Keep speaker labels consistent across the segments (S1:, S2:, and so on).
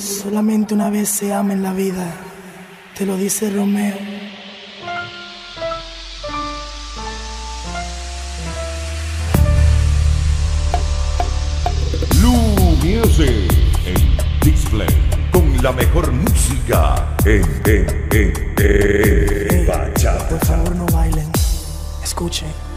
S1: Solamente una vez se ama en la vida, te lo dice Romeo.
S2: Blue Music, el display, con la mejor música en, en, en, en
S1: Por favor no bailen, escuchen.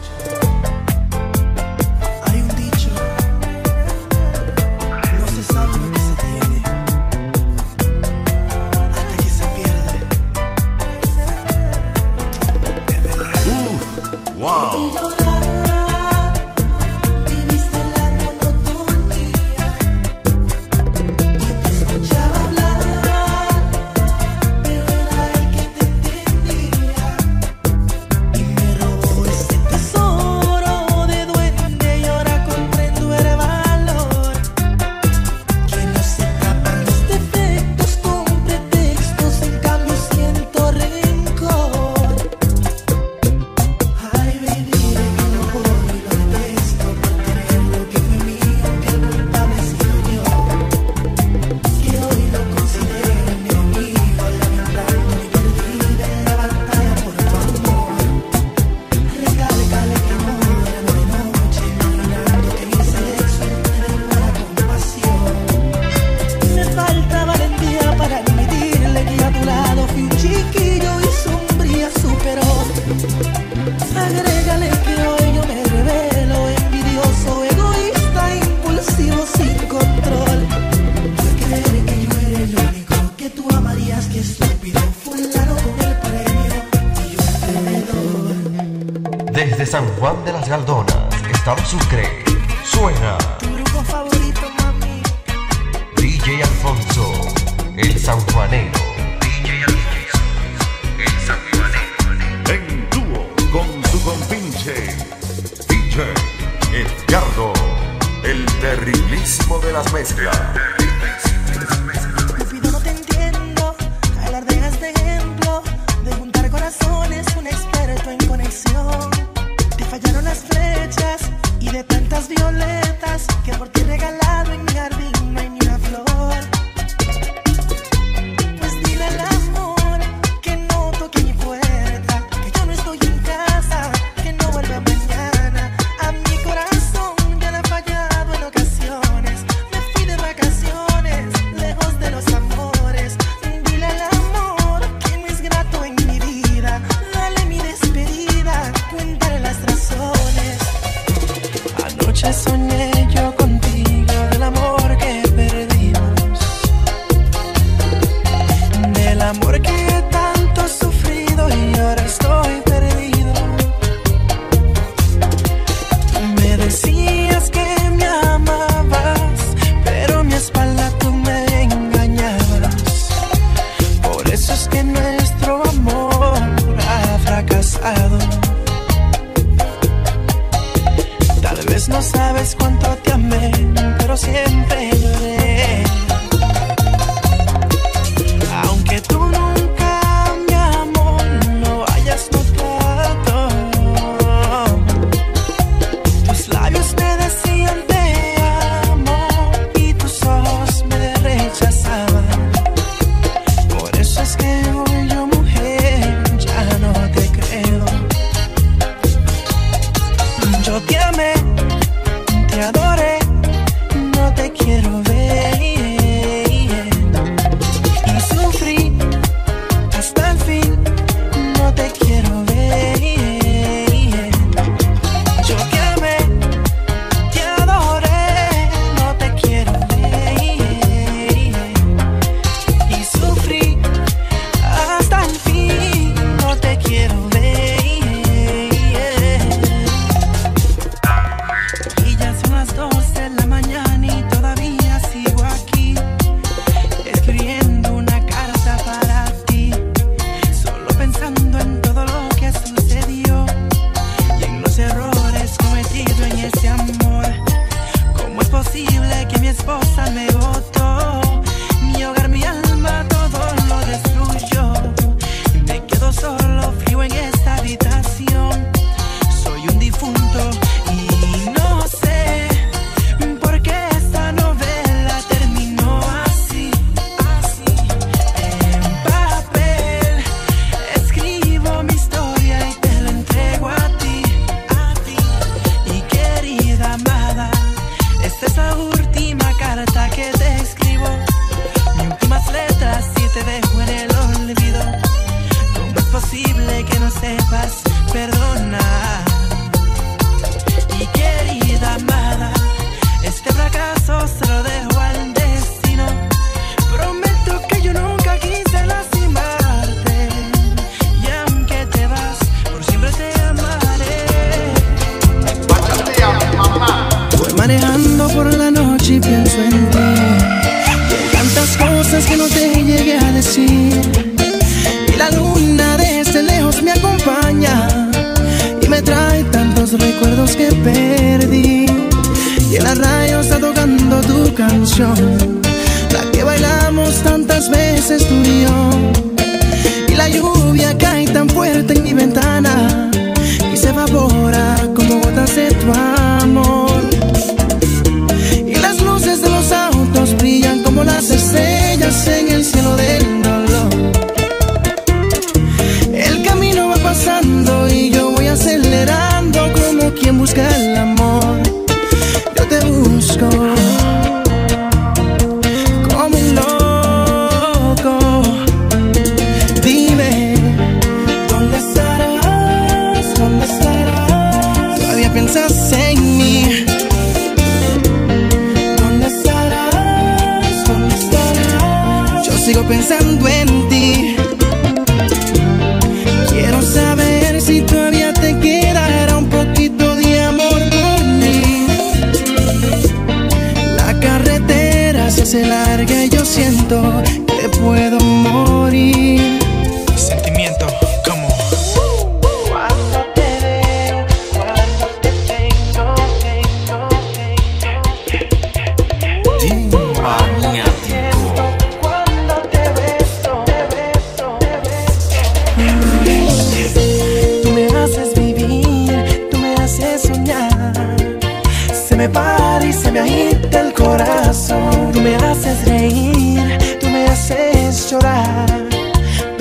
S3: las
S2: mezclas.
S4: no sabes cuánto te
S1: amé, pero siempre lloré.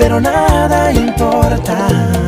S1: pero nada importa.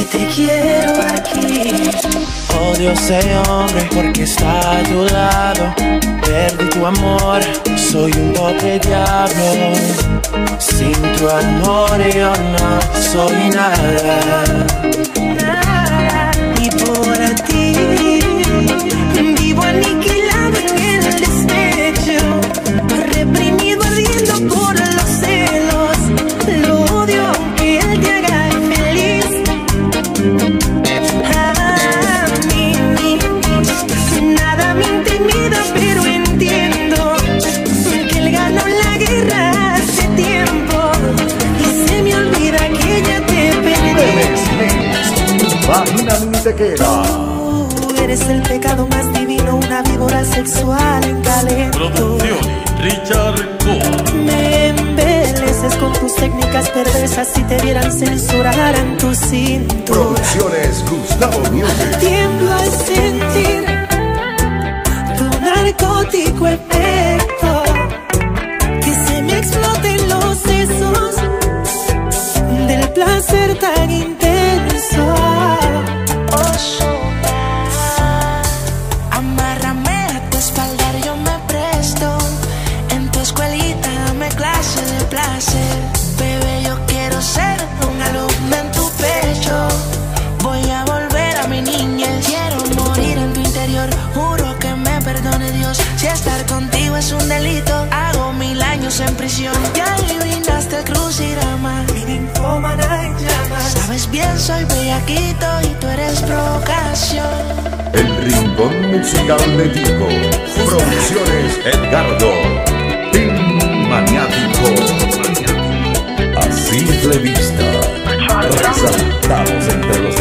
S1: que
S5: te quiero aquí.
S1: Odio ser hombre porque está a tu lado. Perdí tu amor, soy un pobre diablo. Sin tu amor yo no soy nada.
S5: te vieran censurar en tu cintura.
S2: Producciones Gustavo Music.
S5: Tiemblo al sentir tu narcótico
S6: soy bellaquito y tú eres provocación.
S2: El rincón musical de Tico. Producciones Edgardo. Team Maniático. A simple vista, resaltamos entre los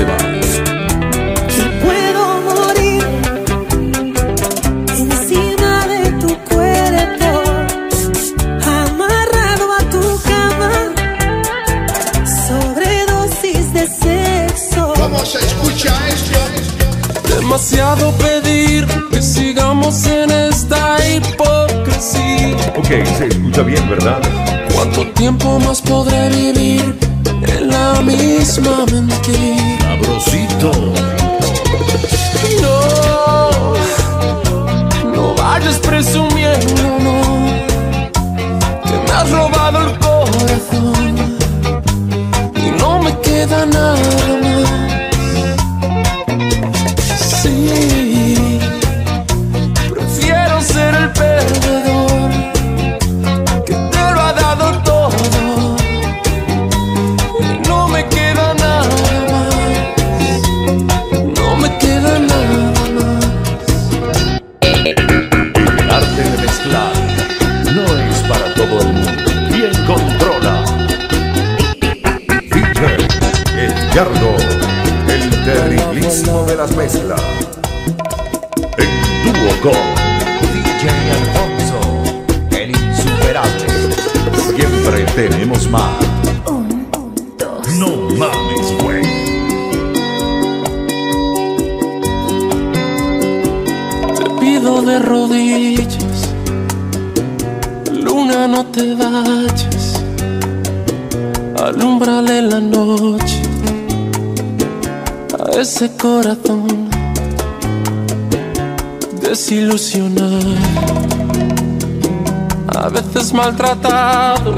S2: Se escucha bien, ¿verdad?
S7: ¿Cuánto tiempo más podré vivir en la misma mentira?
S2: Sabrosito.
S7: No, no vayas presumiendo, no, que me has robado el corazón y no me queda nada Siempre tenemos más.
S2: Un, dos. No mames, güey.
S7: Te pido de rodillas, luna no te vayas, alumbrale la noche a ese corazón desilusionado a veces maltratado.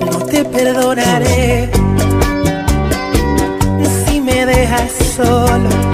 S1: No te perdonaré si me dejas solo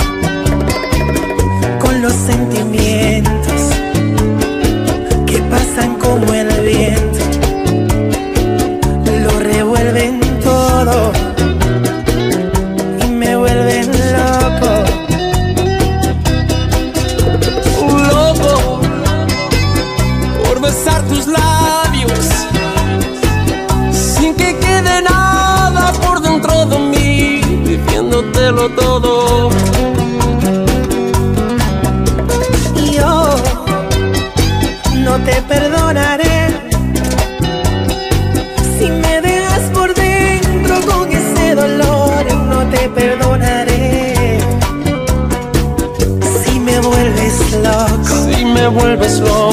S1: vuelves loco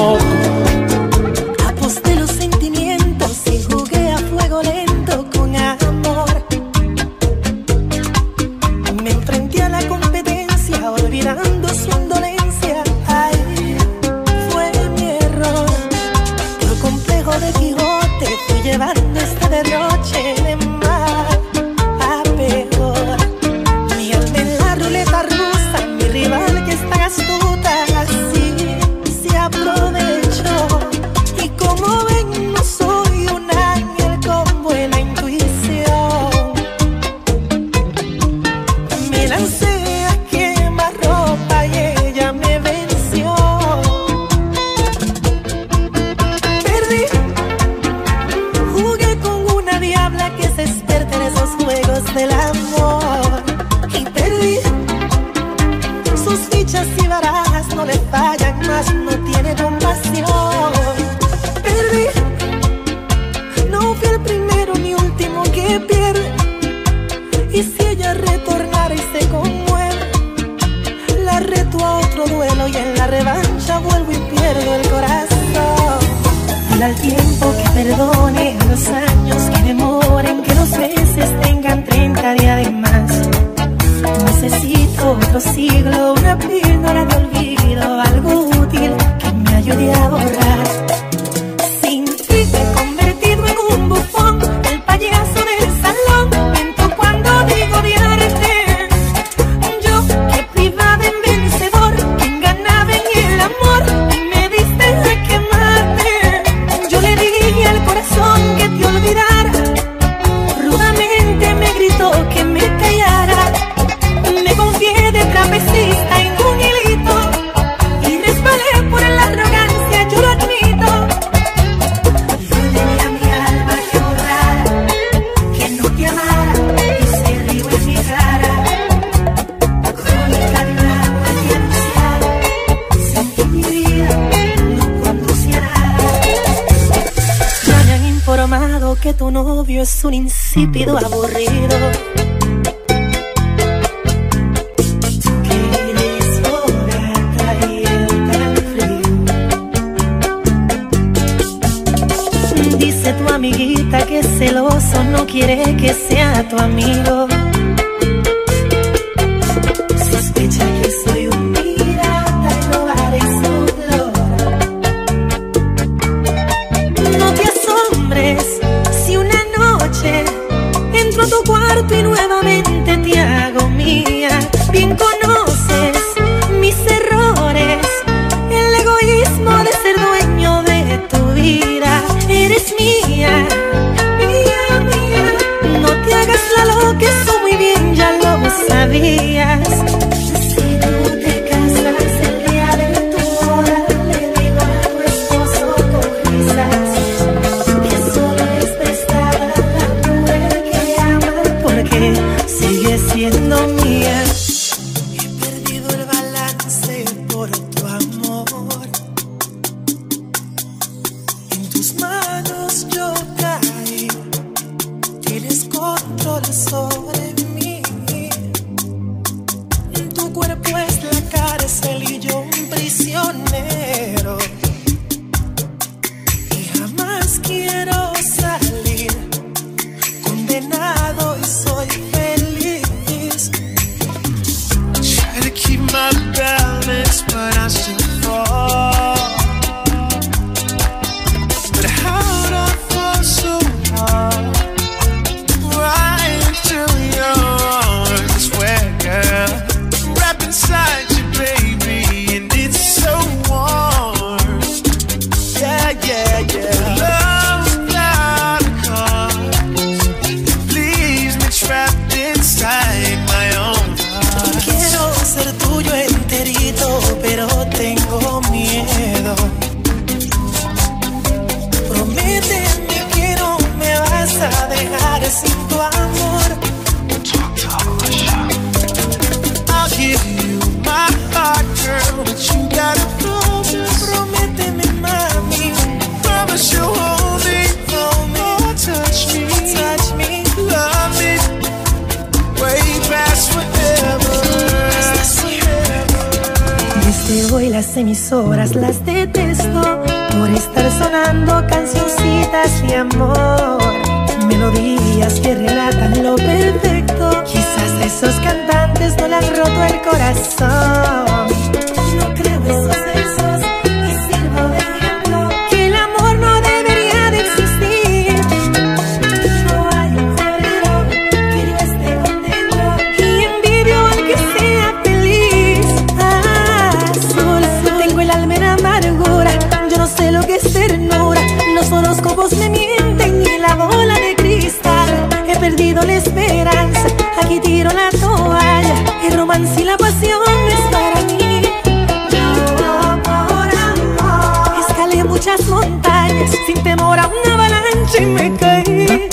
S1: tiempo que perdone, a los años que demoren, que los meses tengan 30 días de más. Necesito otro siglo, una vida. un insípido mm. aburrido. Dice tu amiguita que celoso no quiere que sea tu amigo. las emisoras las detesto por estar sonando cancioncitas de amor. Melodías que relatan lo perfecto. Quizás a esos cantantes no les han roto el corazón. Si la pasión es para mí, yo no pararé. Escalé muchas montañas sin temor a una avalanche y me caí.